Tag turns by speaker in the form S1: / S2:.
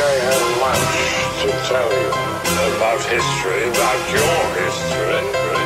S1: I have much to tell you about history, about your history.